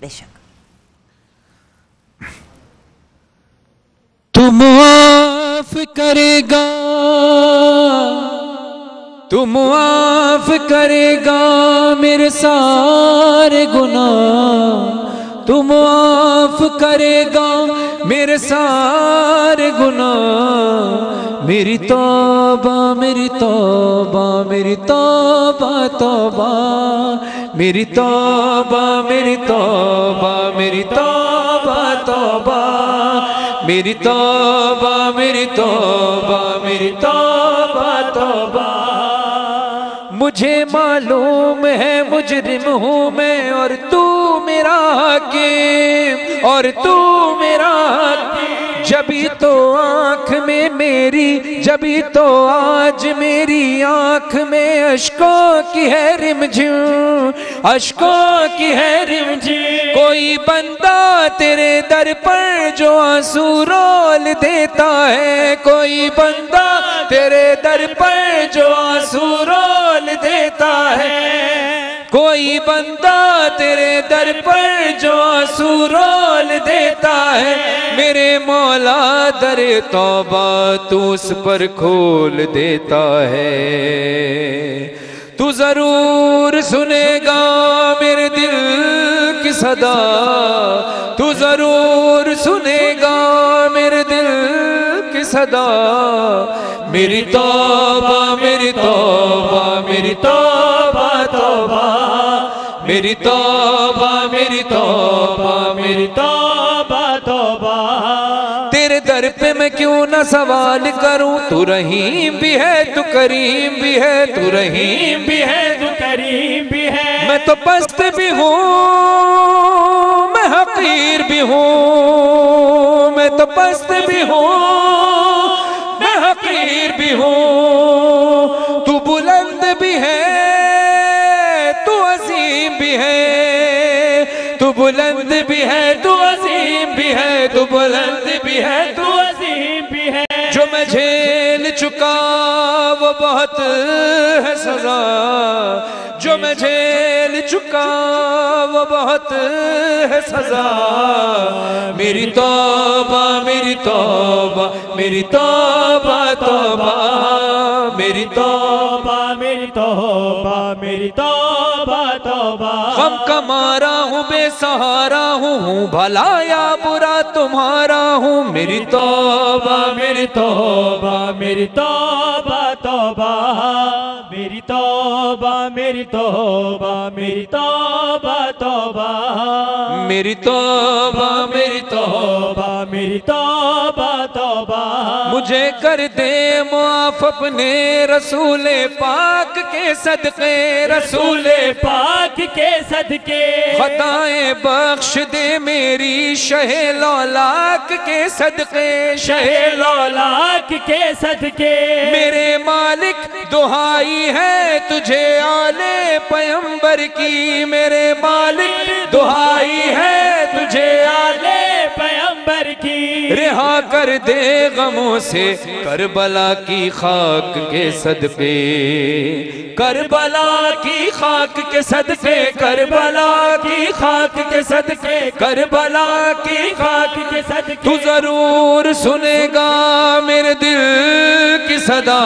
बेशक। तू मुआफ करेगा। तू मुआफ करेगा मेरे सारे गुनाह। तू मुआफ करेगा मेरे सारे गुनाह। मेरी तौबा, मेरी तौबा मेरी तौबा तौबा। मेरी तौबा मेरी तौबा मेरी तौबा तौबा। मेरी तौबा मेरी तौबा मेरी तौबा तौबा। मुझे मालूम है, मुजरिम हूँ मैं, और तू मेरा हाकिम, और तू मेरा हाकिम जबी तो आँख में मेरी, जबी तो आज मेरी आँख में अशकों की है रिमझिम, अशकों की है रिमझिम। कोई बंदा तेरे दर पर जो आँसू रोल देता है, कोई बंदा तेरे दर पर जो आँसू रोल देता है। कोई बंदा तेरे दर पर जो आँसू रोल देता है, मेरे मौला दर तौबा तू उस पर खोल देता है। तू ज़रूर सुनेगा मेरे दिल की सदा, तू ज़रूर सुनेगा मेरे दिल की सदा। मेरी तौबा मेरी तौबा मेरी तौबा। तौबा, मेरी तोबा मेरी तोबा मेरी तोबा, तौबा। तेरे दर पे मैं क्यों ना सवाल करूँ? तू रहीम भी है, तू करीम भी है, तू रहीम भी है, तू करीम भी है। मैं तो पस्त भी हूँ, मैं हकीर भी हूँ, मैं तो पस्त भी हूँ, मैं हकीर भी हूँ। बुलंद भी है, तू अजीम भी है, तू बुलंद भी है, तू अजीम भी है। जो मैं झेल चुका, वो बहुत है सजा। जो मैं झेल चुका, वो बहुत है सजा। मेरी तौबा मेरी तौबा मेरी तौबा तौबा। मेरी तौबा मेरी तौबा मेरी तोबा तोबा। गम का मारा हूँ बेसहारा हूँ हूँ भला या बुरा तुम्हारा हूँ मेरी तोबा मेरी तोबा। मेरी तोबा तोबा मेरी तोबा मेरी तोबा मेरी तोबा तोबा। मेरी तोबा मेरी तौबा। मेरी तौबा मुझे कर दे मुआफ अपने रसूल पाक के सदके। रसूल पाक के सदके। खताएँ बख्श दे मेरी शहे लौलाक के सदके। शहे लौलाक के सदके। मेरे मालिक दुहाई है तुझे आले पयंबर की। मेरे मालिक दुहाई है रिहा कर दे गमों से करबला की खाक के सदपे। करबला की खाक के सदपे, करबला की खाक के सदपे, करबला की खाक के सद तू ज़रूर सुनेगा मेरे दिल की सदा।